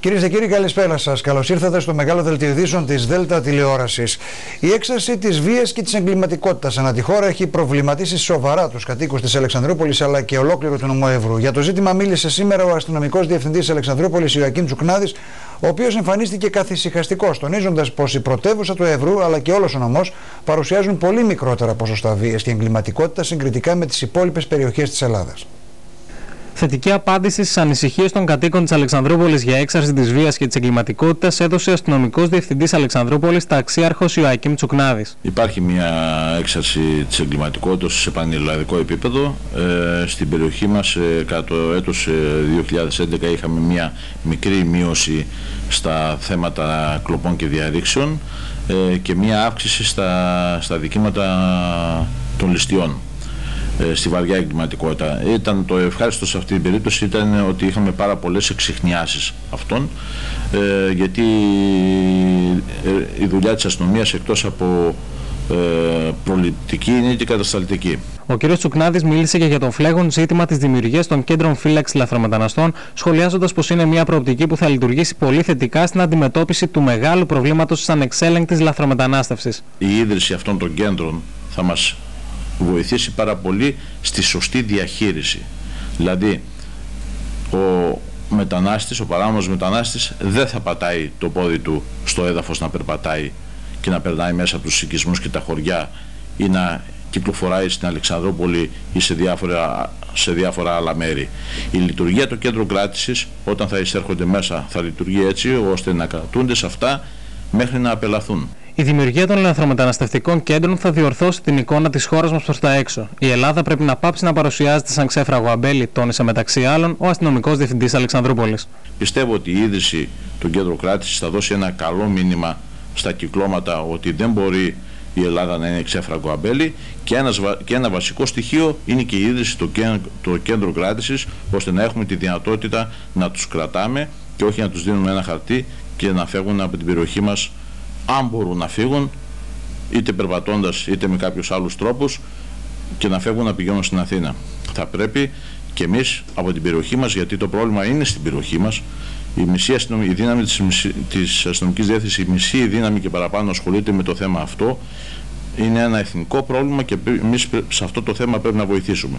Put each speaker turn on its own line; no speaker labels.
Κυρίες και κύριοι, καλησπέρα σας. Καλώς ήρθατε στο μεγάλο δελτίο ειδήσεων της ΔΕΛΤΑ τηλεόρασης. Η έξαρση της βίας και της εγκληματικότητας ανά τη χώρα έχει προβληματίσει σοβαρά τους κατοίκους της Αλεξανδρούπολης αλλά και ολόκληρο του νομού Εύρου. Για το ζήτημα μίλησε σήμερα ο αστυνομικός διευθυντής Αλεξανδρούπολης Ιωακίν Τσουκνάδης, ο οποίος εμφανίστηκε καθησυχαστικός, τονίζοντας πως η πρωτεύουσα του Εύρου αλλά και όλος ο νομός παρουσιάζουν πολύ μικρότερα ποσοστά βίας και εγκληματικότητα συγκριτικά με τις υπόλοιπες περιοχές της Ελλάδας.
Θετική απάντηση στις ανησυχίες των κατοίκων της Αλεξανδρούπολης για έξαρση της βίας και της εγκληματικότητας έδωσε ο αστυνομικός διευθυντής Αλεξανδρούπολης, ταξίαρχο Ιωακίμ Τσουκνάδης.
Υπάρχει μια έξαρση της εγκληματικότητας σε πανελλαδικό επίπεδο. Ε, στην περιοχή μας, ε, κατά το έτο 2011, είχαμε μια μικρή μείωση στα θέματα κλοπών και διαρρήξεων ε, και μια αύξηση στα, στα δικήματα των ληστειών. Ε, στη βαριά εγκληματικότητα. Ήταν το ευχάριστο σε αυτή την περίπτωση ήταν ότι είχαμε πάρα πολλές εξυχνιάσεις αυτών ε, γιατί ε, η δουλειά της αστυνομίας εκτός από ε, προληπτική είναι και κατασταλτική.
Ο κ. Τσουκνάδης μίλησε και για τον φλέγον ζήτημα της δημιουργίας των κέντρων φύλαξης λαθρομεταναστών, σχολιάζοντας πως είναι μια προοπτική που θα λειτουργήσει πολύ θετικά στην αντιμετώπιση του μεγάλου προβλήματος της ανεξέλεγκτης λαθρομετανάστευσης.
Η ίδρυση αυτών των κέντρων θα μας βοηθήσει πάρα πολύ στη σωστή διαχείριση. Δηλαδή, ο μετανάστης, ο παράνομος μετανάστης δεν θα πατάει το πόδι του στο έδαφος να περπατάει και να περνάει μέσα από τους οικισμούς και τα χωριά ή να κυκλοφοράει στην Αλεξανδρόπολη ή σε διάφορα, σε διάφορα άλλα μέρη. Η λειτουργία του κέντρου κράτησης όταν θα εισέρχονται μέσα θα λειτουργεί έτσι ώστε να κρατούνται σε αυτά μέχρι να απελαθούν.
Η δημιουργία των ελευθερομεταναστευτικών κέντρων θα διορθώσει την εικόνα της χώρας μας προς τα έξω. Η Ελλάδα πρέπει να πάψει να παρουσιάζεται σαν ξέφραγο αμπέλι, τόνισε μεταξύ άλλων ο αστυνομικός διευθυντής Αλεξανδρούπολης.
Πιστεύω ότι η είδηση του κέντρου κράτησης θα δώσει ένα καλό μήνυμα στα κυκλώματα ότι δεν μπορεί η Ελλάδα να είναι ξέφραγο αμπέλι και, ένας, και ένα βασικό στοιχείο είναι και η είδηση του το κέντρο κράτησης ώστε να έχουμε τη δυνατότητα να τους κρατάμε και όχι να τους δίνουμε ένα χαρτί και να φεύγουν από την περιοχή μας αν μπορούν να φύγουν είτε περπατώντας είτε με κάποιους άλλους τρόπους και να φεύγουν να πηγαίνουν στην Αθήνα. Θα πρέπει και εμείς από την περιοχή μας, γιατί το πρόβλημα είναι στην περιοχή μας, η, μισή η δύναμη της, της αστυνομικής διεύθυνσης, η μισή δύναμη και παραπάνω ασχολείται με το θέμα αυτό, είναι ένα εθνικό πρόβλημα και εμείς σε αυτό το θέμα πρέπει να βοηθήσουμε.